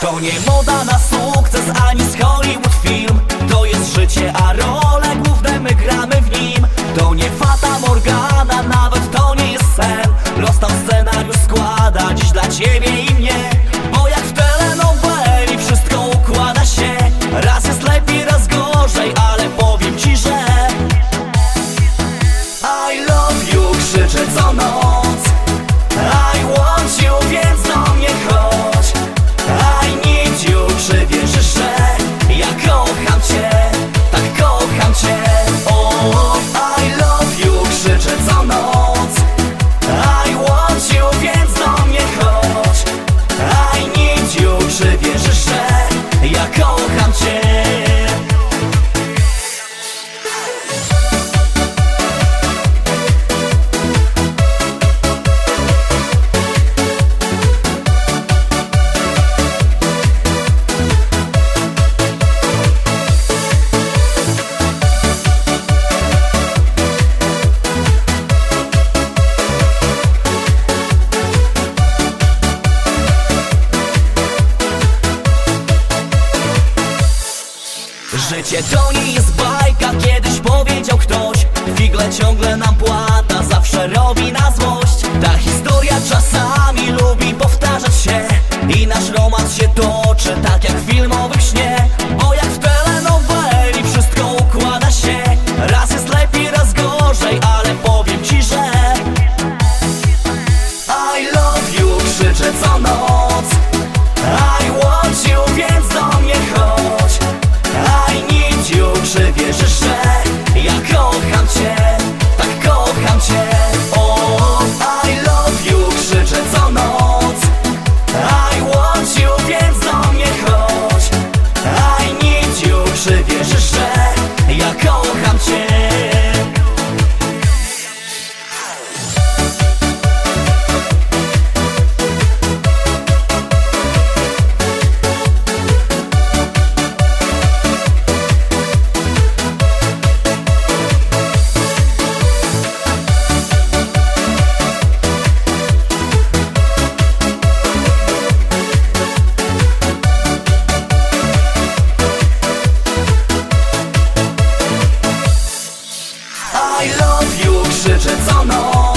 To nie moda na sukces ani z Hollywood film. To jest życie, a role główne my gramy w nim. To nie Fata Morgana, nawet to nie jest sen. Los tam scenariusz składa, dziś dla ciebie i mnie. Bo jak w telenoweli wszystko układa się. Raz jest lepiej, raz gorzej, ale powiem ci, że I love you krzyczę co noc. Życie to nie jest bajka, kiedyś powiedział ktoś Figle ciągle nam płata, zawsze robi na złość. Ta historia czasami lubi powtarzać się I nasz romans się toczy, tak jak filmowy Shit's on the noc